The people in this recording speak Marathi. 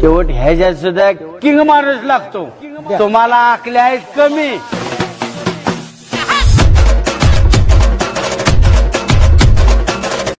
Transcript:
शेवट ह्याच्यात सुद्धा किंग माणूस लागतो. तुम्हाला आकल्या आहेत कमी.